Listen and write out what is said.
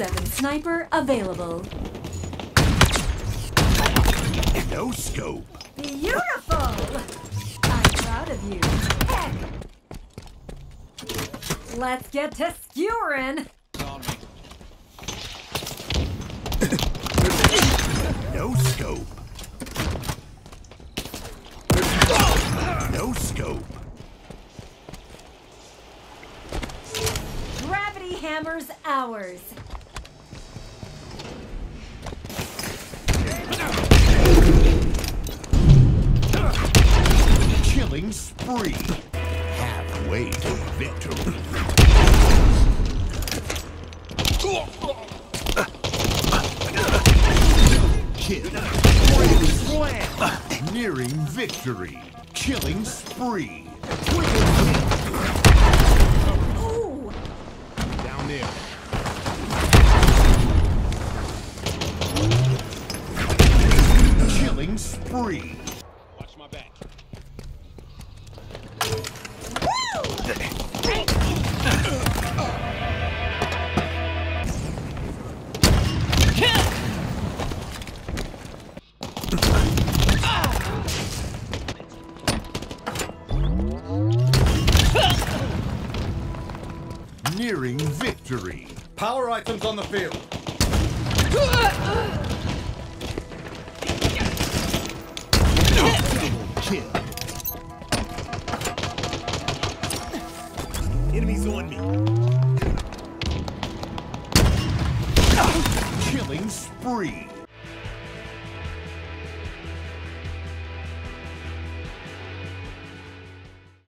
7 sniper available. No scope. Beautiful! I'm proud of you. Heck! Let's get to skewering. No scope. No scope. Gravity hammer's ours. Killing spree. Halfway to victory. Kill. Slam. Nearing victory. Killing spree. Down there. Killing spree. Nearing victory. Power items on the field. Kill. Enemies on me. Killing spree.